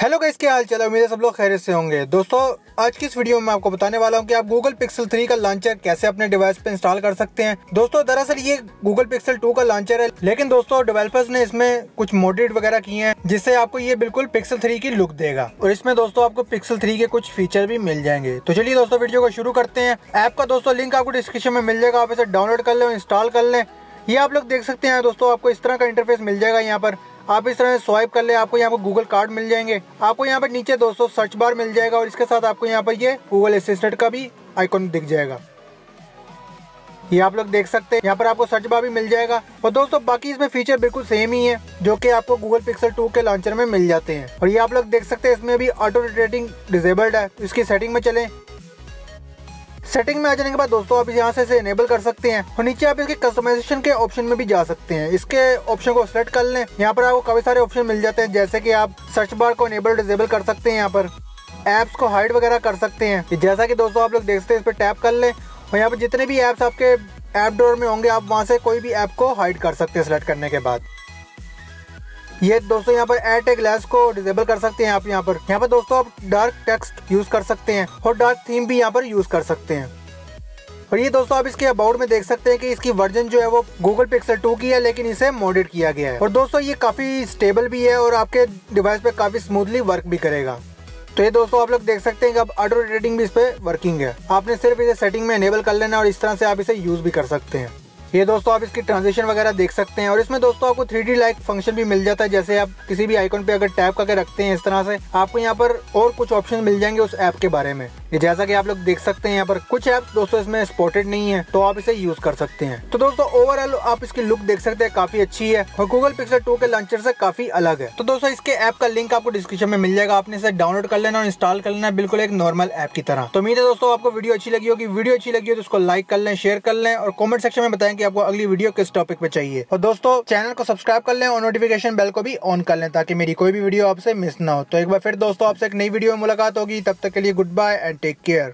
Hello guys क्या हाल चला उम्मीद है सब लोग खैरियत से होंगे। दोस्तों, आज की इस वीडियो में मैं आपको बताने वाला हूँ कि आप गूगल पिक्सल 3 का लॉन्चर कैसे अपने डिवाइस पे इंस्टॉल कर सकते हैं। दोस्तों, दरअसल ये गूगल पिक्सल 2 का लॉन्चर है, लेकिन दोस्तों डेवलपर्स ने इसमें कुछ मोडिट वगैरह किए हैं, जिससे आपको ये बिल्कुल पिक्सल थ्री की लुक देगा। और इसमें दोस्तों, आपको पिक्सल थ्री के कुछ फीचर भी मिल जाएँगे। तो चलिए दोस्तों वीडियो को शुरू करते हैं। ऐप का दोस्तों लिंक आपको डिस्क्रिप्शन में मिल जाएगा। आप इसे डाउनलोड कर ले इंस्टॉल कर लें। ये आप लोग देख सकते हैं, दोस्तों, आपको इस तरह का इंटरफेस मिल जाएगा यहाँ पर। आप इस तरह से स्वाइप कर ले, आपको यहाँ पर गूगल कार्ड मिल जाएँगे। आपको यहाँ पर नीचे दोस्तों सर्च बार मिल जाएगा और इसके साथ आपको यहाँ पर ये गूगल असिस्टेंट का भी आइकॉन दिख जाएगा। ये आप लोग देख सकते हैं। यहाँ पर आपको सर्च बार भी मिल जाएगा। और दोस्तों बाकी इसमें फीचर बिल्कुल सेम ही है, जो कि आपको गूगल पिक्सल 2 के लॉन्चर में मिल जाते हैं। और ये आप लोग देख सकते हैं, इसमें भी ऑटो रोटेटिंग डिजेबल्ड है। इसकी सेटिंग में चले। सेटिंग में आ जाने के बाद दोस्तों आप यहाँ से इनेबल कर सकते हैं और नीचे आप इसके कस्टमाइजेशन के ऑप्शन में भी जा सकते हैं। इसके ऑप्शन को सिलेक्ट कर लें। यहाँ पर आपको काफ़ी सारे ऑप्शन मिल जाते हैं, जैसे कि आप सर्च बार को इनेबल डिजेबल कर सकते हैं यहाँ पर। एप्स को हाइड वगैरह कर सकते हैं। जैसा कि दोस्तों आप लोग देख सकते हैं, इस पर टैप कर लें और यहाँ पर जितने भी ऐप्स आपके ऐप डोर में होंगे, आप वहाँ से कोई भी ऐप को हाइड कर सकते हैं सिलेक्ट करने के बाद। ये दोस्तों यहाँ पर एड ग्लास को डिजेबल कर सकते हैं आप यहाँ पर। यहाँ पर दोस्तों आप डार्क टेक्स्ट यूज़ कर सकते हैं और डार्क थीम भी यहाँ पर यूज़ कर सकते हैं। और ये दोस्तों आप इसके अबाउट में देख सकते हैं कि इसकी वर्जन जो है वो गूगल पिक्सल 2 की है, लेकिन इसे मॉडिट किया गया है। और दोस्तों ये काफ़ी स्टेबल भी है और आपके डिवाइस पे काफ़ी स्मूथली वर्क भी करेगा। तो ये दोस्तों आप लोग देख सकते हैं कि अब ऑटो रेटिंग भी इस पे वर्किंग है। आपने सिर्फ़ इसे सेटिंग में इनेबल कर लेना और इस तरह से आप इसे यूज़ भी कर सकते हैं। ये दोस्तों आप इसकी ट्रांजेक्शन वगैरह देख सकते हैं और इसमें दोस्तों आपको थ्री डी लाइक फ़ंक्शन भी मिल जाता है। जैसे आप किसी भी आइकन पे अगर टैप करके रखते हैं इस तरह से, आपको यहाँ पर और कुछ ऑप्शन मिल जाएँगे उस ऐप के बारे में। ये जैसा कि आप लोग देख सकते हैं यहाँ पर कुछ ऐप्स दोस्तों इसमें स्पॉटेड नहीं है तो आप इसे यूज़ कर सकते हैं। तो दोस्तों ओवरऑल आप इसकी लुक देख सकते हैं, काफ़ी अच्छी है और गूगल पिक्सल टू के लॉन्चर से काफ़ी अलग है। तो दोस्तों, इसके ऐप का लिंक आपको डिस्क्रिप्शन में मिल जाएगा, आपने इसे डाउनलोड कर लेना और इंस्टॉल कर लेना बिल्कुल एक नॉर्मल ऐप की तरह। तो उम्मीद है दोस्तों, आपको वीडियो अच्छी लगी होगी। वीडियो अच्छी लगी हो तो उसको लाइक कर लें शेयर कर लें और कॉमेंट सेक्शन में बताएँ कि आपको अगली वीडियो किस टॉपिक पे चाहिए। और दोस्तों चैनल को सब्सक्राइब कर लें और नोटिफिकेशन बेल को भी ऑन कर लें, ताकि मेरी कोई भी वीडियो आपसे मिस ना हो। तो एक बार फिर दोस्तों, आपसे एक नई वीडियो में मुलाकात होगी। तब तक के लिए good bye and take care